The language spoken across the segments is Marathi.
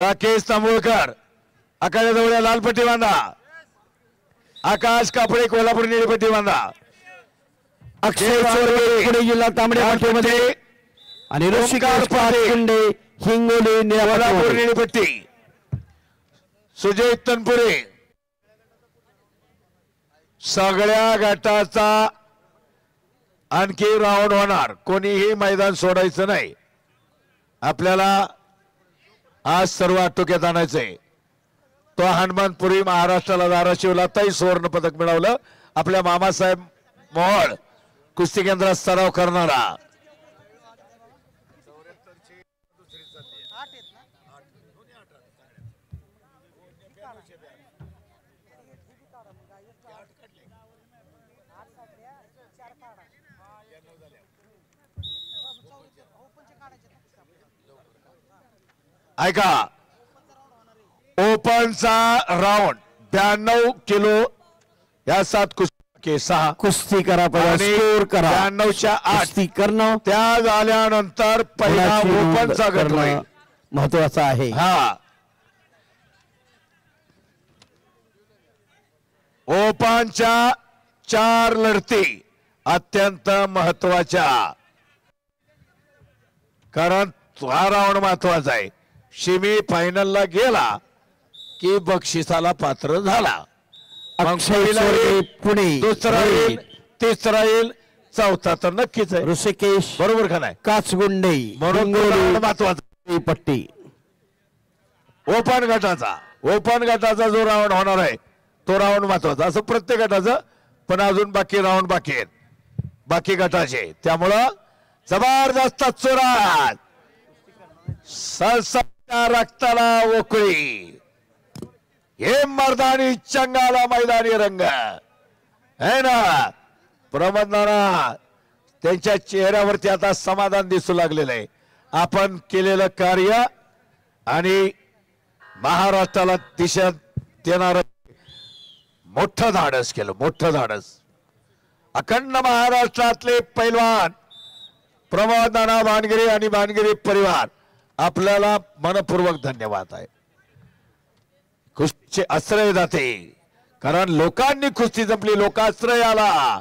राकेश तांबोळकर. आकाशा जवळ या लाल पट्टी बांधा. आकाश कापडे कोल्हापूर निळी पट्टी बांधा. अक्षय पुणे जिल्हा तांबडे लाल पाठीमध्ये पट्टी, आणि पाटील. पाचकुंडे हिंगोली कोल्हापूर पाठीमध्ये. निळी पट्टी. सुजय तनपुरे. सगळ्या गटाचा आणखी राऊंड होणार. कोणीही मैदान सोडायचं नाही. आपल्याला आज सर्व आटोक्यात आणायचंय. तो हनुमानपुरी महाराष्ट्राला धाराशिवला ताई सुवर्ण पदक मिळवलं. आपल्या मामासाहेब मोहळ कुस्ती केंद्रात सराव करणारा. ऐका. ओपनचा राऊंड ब्याण्णव किलो या सात कुस्ती के सहा. कुस्ती करा स्कोर करा. ब्याण्णवच्या आठ. करणं. त्या झाल्यानंतर पहिला ओपनचा करणं महत्वाचं आहे. हा. ओपनच्या चार लढती अत्यंत महत्त्वाच्या. कारण हा राऊंड महत्त्वाचा आहे. सेमी फायनलला गेला की बक्षिसाला पात्र झाला. पुणे. दुसरा येईल तिसरा येईल चौथा तर नक्कीच आहे. ऋषिकेश. बरोबर का नाही? काचगुंडे. म्हणून महत्त्वाचा. पट्टी. ओपन गटाचा. ओपन गटाचा जो राऊंड होणार आहे तो राऊंड महत्त्वाचा. असं प्रत्येक गटाचं पण अजून बाकी राऊंड बाकी आहेत. बाकी गटाचे. त्यामुळं जबरदस्त चुरात. रक्ताला ओकळी हे मर्दानी चंगाला मैदानी रंग. है ना? प्रबंधना त्यांच्या चेहऱ्यावरती आता समाधान दिसू लागलेलं आहे. आपण केलेलं कार्य आणि महाराष्ट्राला दिशा देणार मोठं धाडस केलं मोठं धाडस. अखंड महाराष्ट्रातले पैलवान प्रमोदनाना भानगिरी आणि भानगिरी परिवार. आपल्याला मनपूर्वक धन्यवाद आहे. कुस्तीचे आश्रय जाते. कारण लोकांनी कुस्ती जपली लोकाश्रयाला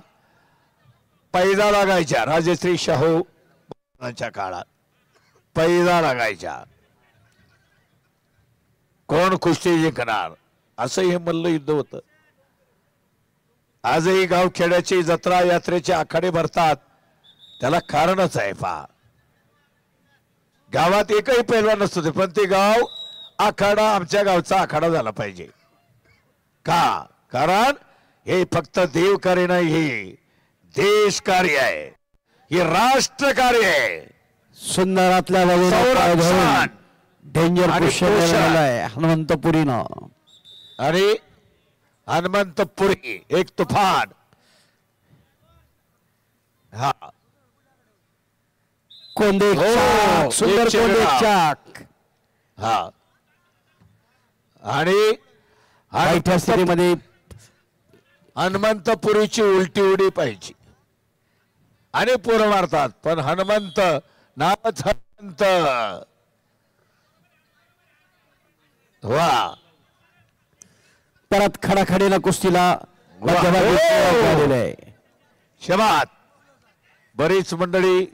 पैजा लागायच्या. राजश्री शाहू काळात पैजा लागायच्या. कोण कुस्ती जिंकणार? असं हे मल्ल युद्ध होतं. आजही गावखेड्याची जत्रा यात्रेचे आखाडे भरतात. त्याला कारणच आहे पहा. गावात एकही पैलवान नसतो ते पण ते गाव आखाडा आमच्या गावचा आखाडा झाला पाहिजे. का? कारण हे फक्त देव कार्य नाही हे देश कार्य आहे. हे राष्ट्र कार्य आहे. सुंदरातल्या संरक्षण डेंजर आणि पोषण. पोषण. हनुमंतपुरीनं. आणि हनुमंतपुरी एक तुफान हा कोंदे हो, चाक, सुंदर. चाक. हा. आणि बैठ्या स्थितीमध्ये हनुमंतपुरीची उलटी उडी पाहिजे. आणि पोरं मारतात पण हनुमंत नावच हनुमंत. वा. परत खडाखडीनं कुस्तीला शबात. बरीच मंडळी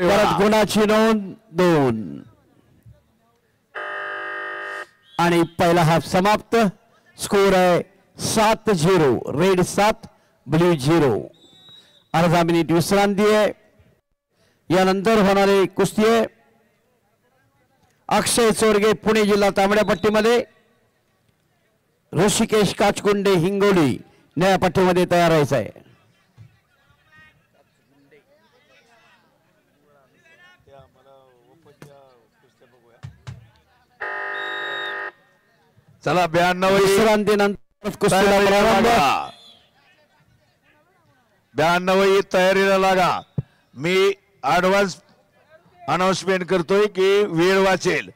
परत गुणाची नोंद दोन. आणि पहिला हाफ समाप्त. स्कोर आहे सात झिरो रेड सात ब्ल्यू झिरो. अर्धा मिनिट विश्रांती आहे. यानंतर होणारी कुस्ती आहे. अक्षय चोरगे पुणे जिल्हा तांबड्यापट्टीमध्ये. ऋषिकेश काचकुंडे हिंगोली निळ्या पट्टीमध्ये तयार व्हायचं आहे. चला ब्याण्णव विश्रांतीनंतर कुस्तीला प्रारंभ ब्याण्णव ही तयारीला लागा. मी ऍडव्हान्स अनाउन्समेंट करतोय की वेळ वाचेल.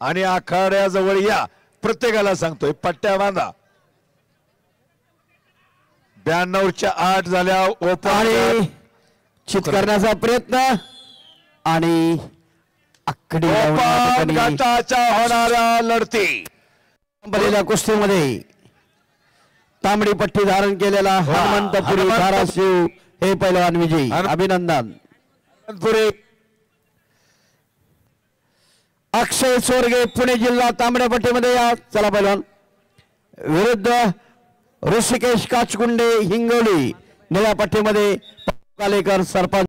आणि आखाड्याजवळ या. प्रत्येकाला सांगतोय पट्ट्या बांधा. ब्याण्णवच्या आठ झाल्या ओपन आणि चित करण्याचा प्रयत्न. आणि आकडी गटाच्या होणाऱ्या लढती. संपलेल्या कुस्तीमध्ये तांबडी पट्टी धारण केलेला हनुमंतपुरी हनुमंत- धाराशिव हे पैलवान विजयी. अभिनंदन. पुरी अक्षय सोरगे पुणे जिल्हा तांबड्या पट्टीमध्ये या. चला पैलवान. विरुद्ध ऋषिकेश काचकुंडे हिंगोली निळ्या पट्टीमध्ये कालेकर सरपंच.